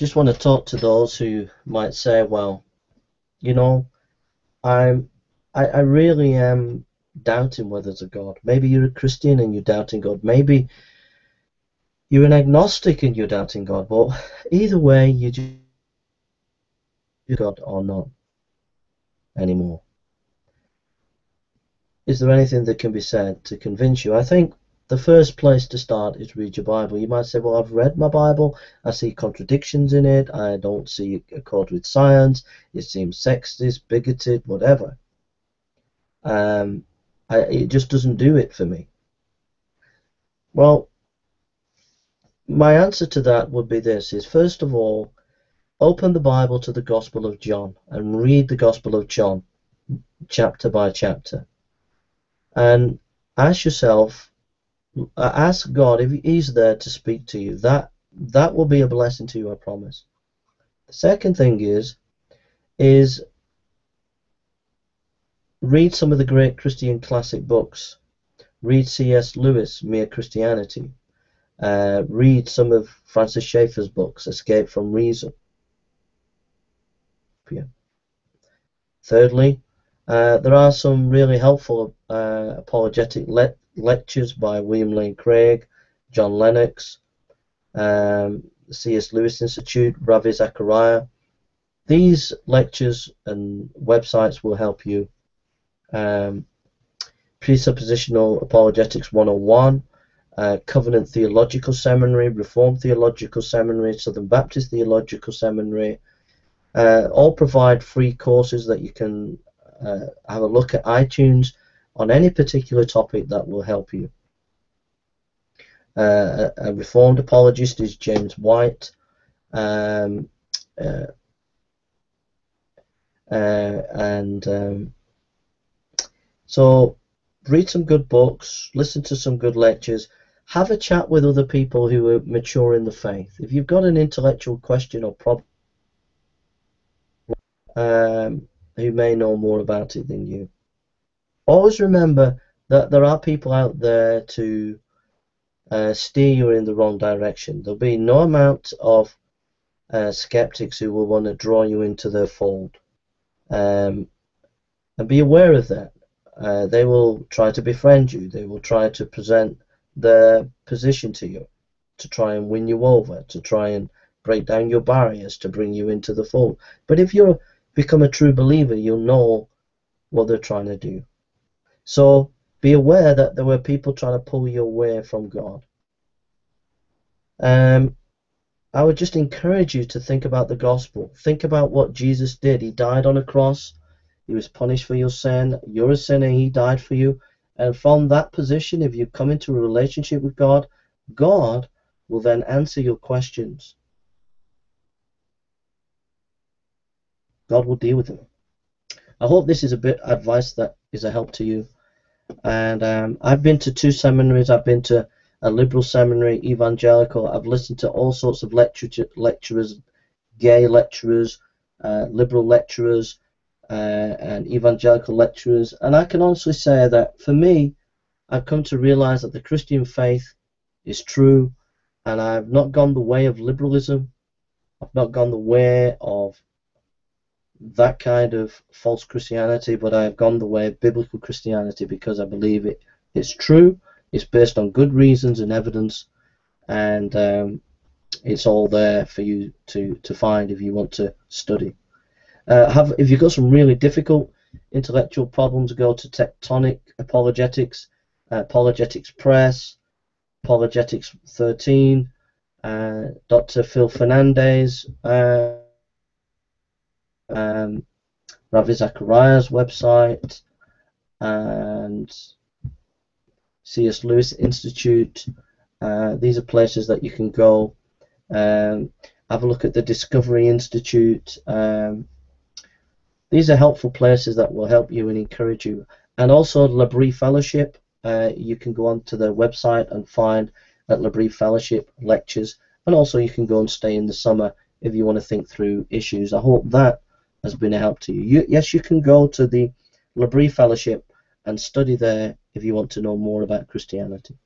just want to talk to those who might say, well, you know, I'm, I, I really am doubting whether there's a God. Maybe you're a Christian and you're doubting God. Maybe you're an agnostic and you're doubting God. But either way, you just God or not anymore. Is there anything that can be said to convince you? I think the first place to start is read your Bible. You might say, well, I've read my Bible. I see contradictions in it. I don't see it accord with science. It seems sexist, bigoted, whatever. Um, I, it just doesn't do it for me. Well, my answer to that would be this, is first of all, open the Bible to the Gospel of John and read the Gospel of John chapter by chapter. And ask yourself, ask God if He's there to speak to you. That that will be a blessing to you, I promise. The second thing is, is read some of the great Christian classic books. Read C.S. Lewis, Mere Christianity. Uh, read some of Francis Schaeffer's books, Escape from Reason. Yeah. Thirdly, uh, there are some really helpful uh, apologetic le lectures by William Lane Craig, John Lennox, um, C.S. Lewis Institute, Ravi Zacharias. These lectures and websites will help you. Um, Presuppositional Apologetics 101, uh, Covenant Theological Seminary, Reformed Theological Seminary, Southern Baptist Theological Seminary, uh, all provide free courses that you can uh, have a look at iTunes on any particular topic that will help you. Uh, a, reformed apologist is James White. Um, uh, uh, and um, so read some good books, listen to some good lectures, have a chat with other people who are mature in the faith. If you've got an intellectual question or problem, um, who may know more about it than you always remember that there are people out there to uh, steer you in the wrong direction. There'll be no amount of uh, skeptics who will want to draw you into their fold. Um, and be aware of that. Uh, they will try to befriend you. They will try to present their position to you, to try and win you over, to try and break down your barriers, to bring you into the fold. But if you become a true believer, you'll know what they're trying to do. So be aware that there were people trying to pull you away from God. Um, I would just encourage you to think about the gospel. Think about what Jesus did. He died on a cross. He was punished for your sin. You're a sinner. He died for you. And from that position, if you come into a relationship with God, God will then answer your questions. God will deal with them. I hope this is a bit advice that is a help to you. And um, I've been to two seminaries. I've been to a liberal seminary, evangelical. I've listened to all sorts of lecture lecturers, gay lecturers, uh, liberal lecturers, uh, and evangelical lecturers. And I can honestly say that for me, I've come to realize that the Christian faith is true, and I've not gone the way of liberalism. I've not gone the way of that kind of false Christianity, but I have gone the way of biblical Christianity because I believe it it's true, it's based on good reasons and evidence, and um, it's all there for you to, to find if you want to study. Uh, have if you've got some really difficult intellectual problems, go to Tectonic Apologetics, uh, Apologetics Press, Apologetics 13, uh, Dr. Phil Fernandes. Uh, um, Ravi Zacharias' website, and C.S. Lewis Institute. Uh, these are places that you can go. Um, have a look at the Discovery Institute. Um, these are helpful places that will help you and encourage you. And also L'Abri Fellowship. Uh, you can go onto their website and find at L'Abri Fellowship lectures. And also you can go and stay in the summer if you want to think through issues. I hope that has been a help to you. you yes, you can go to the L'Abri Fellowship and study there if you want to know more about Christianity.